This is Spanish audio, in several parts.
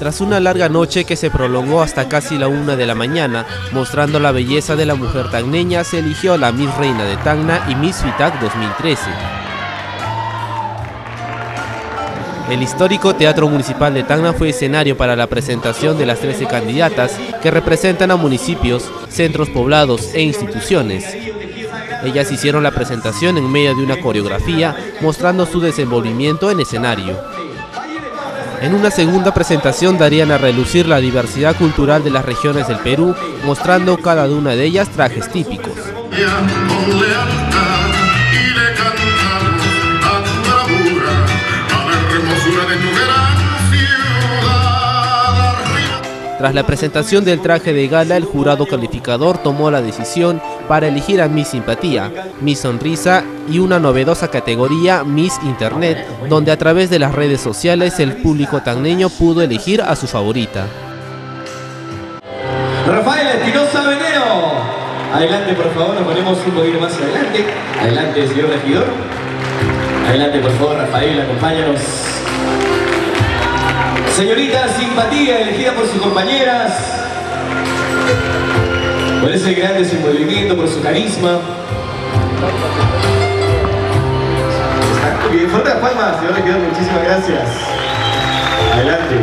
Tras una larga noche que se prolongó hasta casi la una de la mañana, mostrando la belleza de la mujer tagneña, se eligió a la Miss Reina de Tacna y Miss FITAC 2013. El histórico Teatro Municipal de Tacna fue escenario para la presentación de las 13 candidatas que representan a municipios, centros poblados e instituciones. Ellas hicieron la presentación en medio de una coreografía, mostrando su desenvolvimiento en escenario. En una segunda presentación darían a relucir la diversidad cultural de las regiones del Perú, mostrando cada una de ellas trajes típicos. Tras la presentación del traje de gala, el jurado calificador tomó la decisión para elegir a Miss Simpatía, Miss Sonrisa y una novedosa categoría Miss Internet, donde a través de las redes sociales el público tagneño pudo elegir a su favorita. Rafael Espinosa Venero. Adelante, por favor, nos ponemos un poquito más adelante. Adelante, señor regidor. Adelante, por favor, Rafael, acompáñanos. Señorita Simpatía, elegida por sus compañeras, por ese gran desenvolvimiento, por su carisma. Bien, fuerte las palmas, señor regidor, muchísimas gracias. Adelante,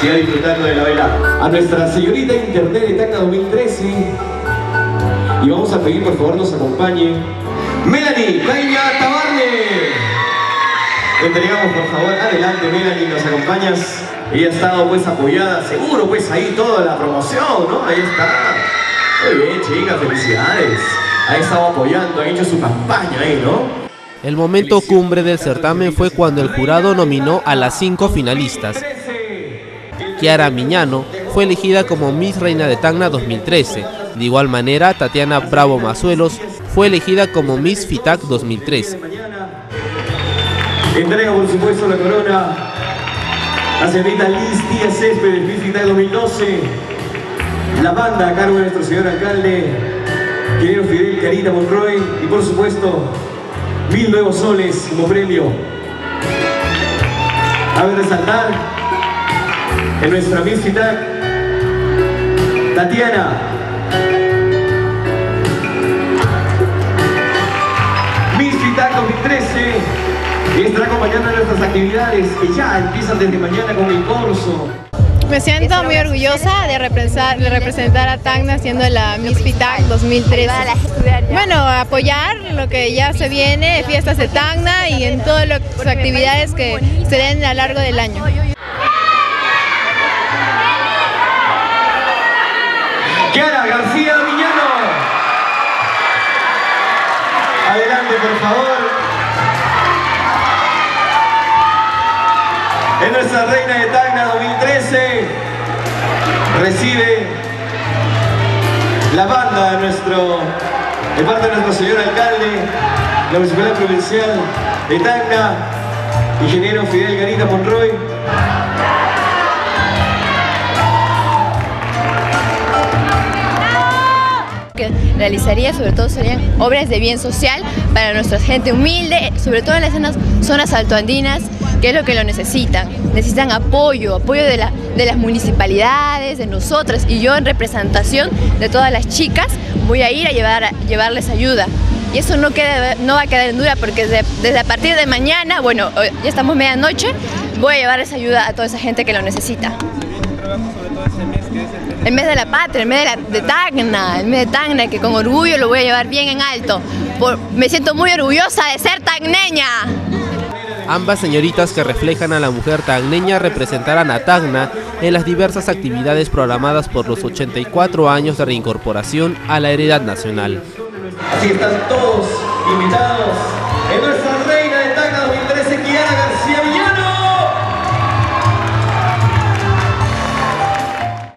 siga disfrutando de la vela. A nuestra señorita Internet de Tacna 2013. Y vamos a pedir, por favor, nos acompañe Melanie Peña Tabarne. Entregamos, por favor, adelante, Melanie, nos acompañas. Ella ha estado pues apoyada, seguro pues ahí toda la promoción, ¿no? Ahí está. Muy bien, chicas, felicidades. Ha estado apoyando, ha hecho su campaña ahí, ¿no? El momento cumbre del certamen fue cuando el jurado nominó a las cinco finalistas. Kiara Miñano fue elegida como Miss Reina de Tacna 2013. De igual manera, Tatiana Bravo Mazuelos fue elegida como Miss FITAC 2013. Entrega, por supuesto, la corona la señorita Liz Díaz Céspedes, Miss FITAC 2012. La banda a cargo de nuestro señor alcalde, querido Fidel Carita Monroy. Y por supuesto, mil nuevos soles como premio. Cabe resaltar en nuestra FITAC, Tatiana. Acompañando en nuestras actividades que ya empiezan desde mañana con el corso. Me siento muy orgullosa de representar, de representar a Tacna siendo la Miss FITAC 2013. Bueno, apoyar lo que ya se viene, fiestas de Tacna y en todas las actividades que se den a lo largo del año. Kiara García Villano. Adelante, por favor. Es nuestra reina de Tacna 2013. Recibe la banda de nuestro, de parte de nuestro señor alcalde, la Municipalidad Provincial de Tacna, ingeniero Fidel Garita Monroy. que realizaría sobre todo serían obras de bien social para nuestra gente humilde, sobre todo en las zonas, zonas altoandinas, que es lo que lo necesitan. Necesitan apoyo, apoyo de, la, de las municipalidades, de nosotras, y yo en representación de todas las chicas voy a ir a, llevar, llevarles ayuda. Y eso no, queda, no va a quedar en duda porque desde, a partir de mañana, bueno, ya estamos medianoche, voy a llevarles ayuda a toda esa gente que lo necesita. El mes de la patria, el mes de, la, Tacna, el mes de Tacna, que con orgullo lo voy a llevar bien en alto. Por, me siento muy orgullosa de ser tagneña. Ambas señoritas que reflejan a la mujer tagneña representarán a Tacna en las diversas actividades programadas por los 84 años de reincorporación a la heredad nacional. Están todos invitados.